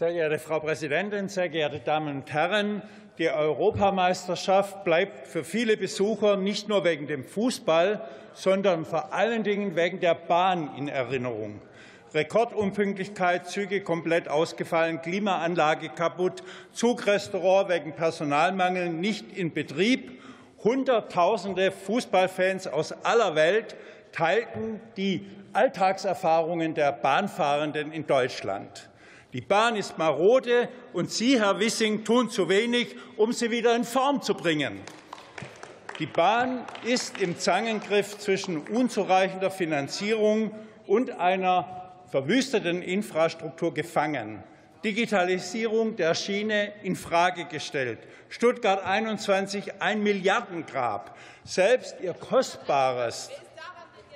Sehr geehrte Frau Präsidentin, sehr geehrte Damen und Herren! Die Europameisterschaft bleibt für viele Besucher nicht nur wegen dem Fußball, sondern vor allen Dingen wegen der Bahn in Erinnerung. Rekordunpünktlichkeit, Züge komplett ausgefallen, Klimaanlage kaputt, Zugrestaurant wegen Personalmangel nicht in Betrieb. Hunderttausende Fußballfans aus aller Welt teilten die Alltagserfahrungen der Bahnfahrenden in Deutschland. Die Bahn ist marode, und Sie, Herr Wissing, tun zu wenig, um sie wieder in Form zu bringen. Die Bahn ist im Zangengriff zwischen unzureichender Finanzierung und einer verwüsteten Infrastruktur gefangen. Digitalisierung der Schiene in Frage gestellt. Stuttgart 21 ein Milliardengrab. Selbst ihr kostbares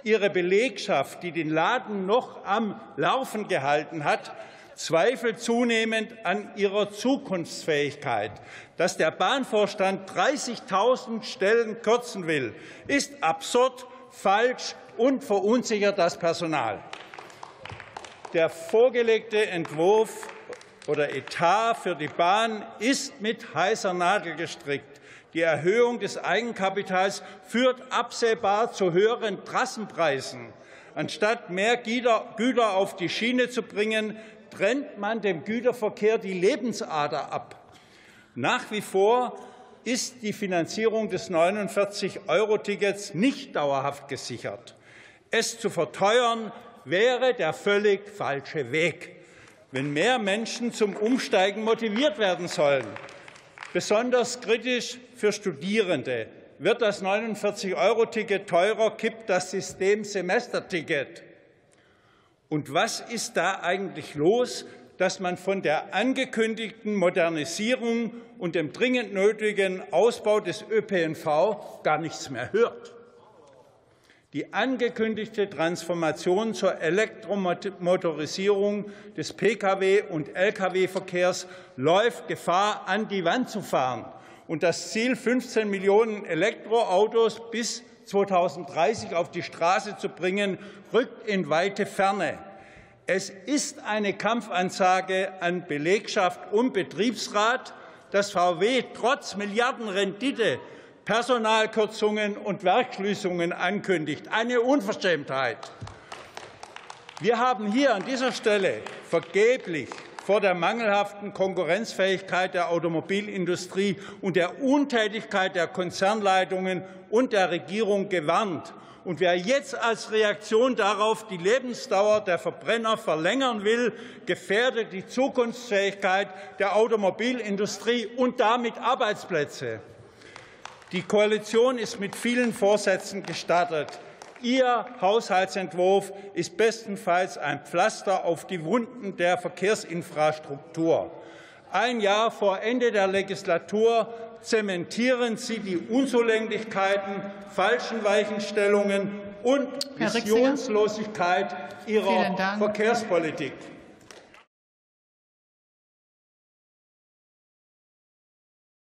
ihre Belegschaft, die den Laden noch am Laufen gehalten hat, zweifelt zunehmend an ihrer Zukunftsfähigkeit. Dass der Bahnvorstand 30.000 Stellen kürzen will, ist absurd, falsch und verunsichert das Personal. Der vorgelegte Entwurf oder Etat für die Bahn ist mit heißer Nadel gestrickt. Die Erhöhung des Eigenkapitals führt absehbar zu höheren Trassenpreisen. Anstatt mehr Güter auf die Schiene zu bringen, trennt man dem Güterverkehr die Lebensader ab. Nach wie vor ist die Finanzierung des 49-Euro-Tickets nicht dauerhaft gesichert. Es zu verteuern, wäre der völlig falsche Weg, wenn mehr Menschen zum Umsteigen motiviert werden sollen. Besonders kritisch für Studierende wird das 49-Euro-Ticket teurer, kippt das System Semesterticket. Und was ist da eigentlich los, dass man von der angekündigten Modernisierung und dem dringend nötigen Ausbau des ÖPNV gar nichts mehr hört? Die angekündigte Transformation zur Elektromotorisierung des Pkw- und Lkw-Verkehrs läuft Gefahr, an die Wand zu fahren. Und das Ziel, 15 Millionen Elektroautos bis 2030 auf die Straße zu bringen, rückt in weite Ferne. Es ist eine Kampfansage an Belegschaft und Betriebsrat, dass VW trotz Milliardenrendite Personalkürzungen und Werkschließungen ankündigt. Eine Unverschämtheit. Wir haben hier an dieser Stelle vergeblich vor der mangelhaften Konkurrenzfähigkeit der Automobilindustrie und der Untätigkeit der Konzernleitungen und der Regierung gewarnt. Und wer jetzt als Reaktion darauf die Lebensdauer der Verbrenner verlängern will, gefährdet die Zukunftsfähigkeit der Automobilindustrie und damit Arbeitsplätze. Die Koalition ist mit vielen Vorsätzen gestartet. Ihr Haushaltsentwurf ist bestenfalls ein Pflaster auf die Wunden der Verkehrsinfrastruktur. Ein Jahr vor Ende der Legislatur zementieren Sie die Unzulänglichkeiten, falschen Weichenstellungen und Visionslosigkeit Ihrer Verkehrspolitik.